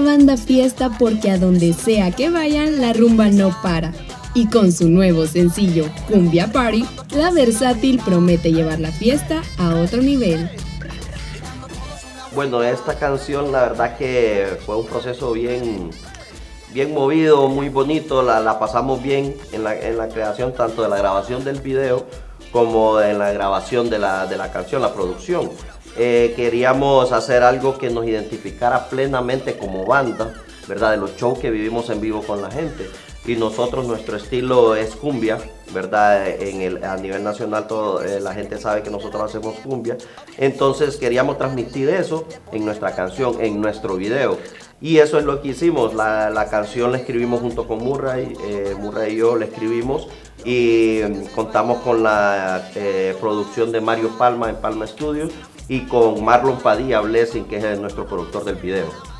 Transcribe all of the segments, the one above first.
banda fiesta porque a donde sea que vayan, la rumba no para. Y con su nuevo sencillo, Cumbia Party, la versátil promete llevar la fiesta a otro nivel. Bueno, esta canción la verdad que fue un proceso bien, bien movido, muy bonito, la, pasamos bien en la, en la, creación tanto de la grabación del video como en la grabación de la, de la canción, la producción. Eh, queríamos hacer algo que nos identificara plenamente como banda, ¿verdad? De los shows que vivimos en vivo con la gente. Y nosotros, nuestro estilo es cumbia, ¿verdad? En el, a nivel nacional todo, eh, la gente sabe que nosotros hacemos cumbia. Entonces queríamos transmitir eso en nuestra canción, en nuestro video. Y eso es lo que hicimos. La, la canción la escribimos junto con Murray, eh, Murray y yo la escribimos y mm, contamos con la producción de Mario Palma en Palma Studios y con Marlon Padilla Blessing, que es nuestro productor del video.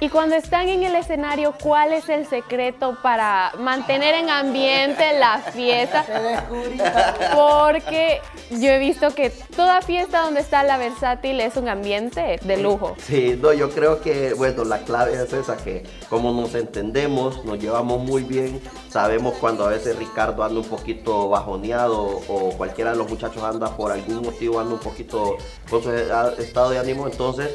Y cuando están en el escenario, ¿cuál es el secreto para mantener en ambiente la fiesta? Porque yo he visto que toda fiesta donde está la versátil es un ambiente de lujo. Sí, no, yo creo que, bueno, la clave es esa, que como nos entendemos, nos llevamos muy bien, sabemos cuando a veces Ricardo anda un poquito bajoneado o cualquiera de los muchachos anda por algún motivo, anda un poquito con su estado de ánimo, entonces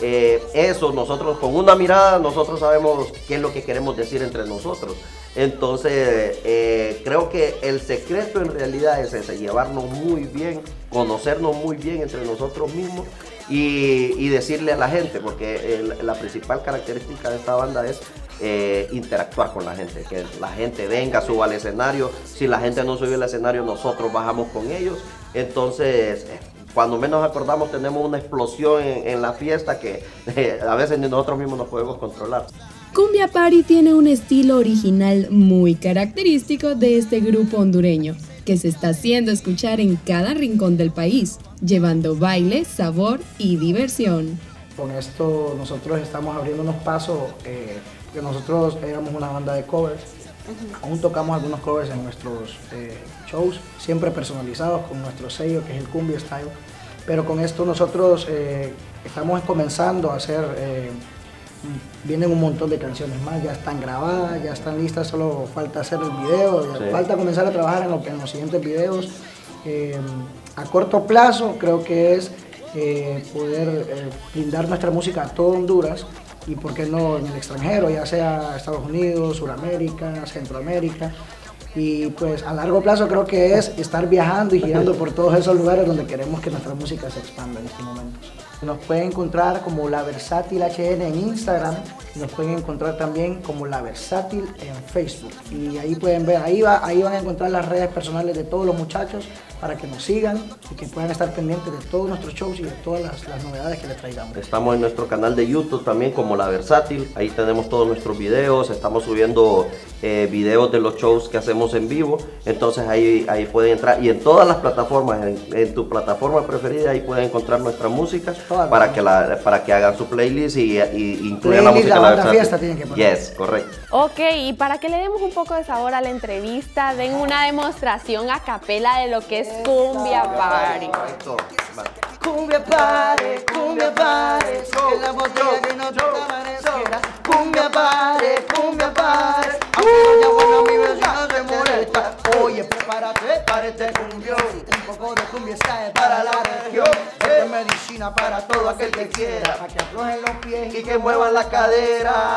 eh, eso nosotros con una mirada nosotros sabemos qué es lo que queremos decir entre nosotros. Entonces eh, creo que el secreto en realidad es ese, llevarnos muy bien, conocernos muy bien entre nosotros mismos y, decirle a la gente, porque la principal característica de esta banda es eh, interactuar con la gente, que la gente venga, suba al escenario, si la gente no sube al escenario nosotros bajamos con ellos, entonces cuando menos acordamos tenemos una explosión en, la fiesta que eh, a veces ni nosotros mismos nos podemos controlar. Cumbia Party tiene un estilo original muy característico de este grupo hondureño, que se está haciendo escuchar en cada rincón del país, llevando baile, sabor y diversión. Con esto nosotros estamos abriendo unos pasos, eh, que nosotros éramos una banda de covers, aún tocamos algunos covers en nuestros eh, shows, siempre personalizados con nuestro sello que es el Cumbia Style. Pero con esto nosotros eh, estamos comenzando a hacer, eh, vienen un montón de canciones más, ya están grabadas, ya están listas, solo falta hacer el video, falta comenzar a trabajar en, en los siguientes videos. Eh, a corto plazo creo que es poder brindar nuestra música a todo Honduras y por qué no en el extranjero, ya sea Estados Unidos, Sudamérica, Centroamérica. Y pues a largo plazo creo que es estar viajando y girando por todos esos lugares donde queremos que nuestra música se expanda en estos momentos. Nos pueden encontrar como La Versátil HN en Instagram, nos pueden encontrar también como La Versátil en Facebook. Y ahí pueden ver, ahí, va, ahí van a encontrar las redes personales de todos los muchachos para que nos sigan y que puedan estar pendientes de todos nuestros shows y de todas las, novedades que les traigamos. Estamos en nuestro canal de YouTube también como La Versátil, ahí tenemos todos nuestros videos, estamos subiendo eh, videos de los shows que hacemos en vivo, entonces ahí, ahí pueden entrar y en todas las plataformas, en, tu plataforma preferida, ahí pueden encontrar nuestra música para que, la, para que hagan su playlist y, incluyan la música la, la fiesta tienen que poner. Yes, correcto. Ok, y para que le demos un poco de sabor a la entrevista, den una demostración a capela de lo que es cumbia party. Cumbia party, cumbia party, un poco de cumbia está para la región. Esta es medicina para todo aquel que quiera, para que aflojen los pies y que muevan la cadera.